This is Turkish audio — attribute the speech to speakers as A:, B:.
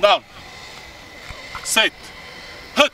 A: down, sit, hit.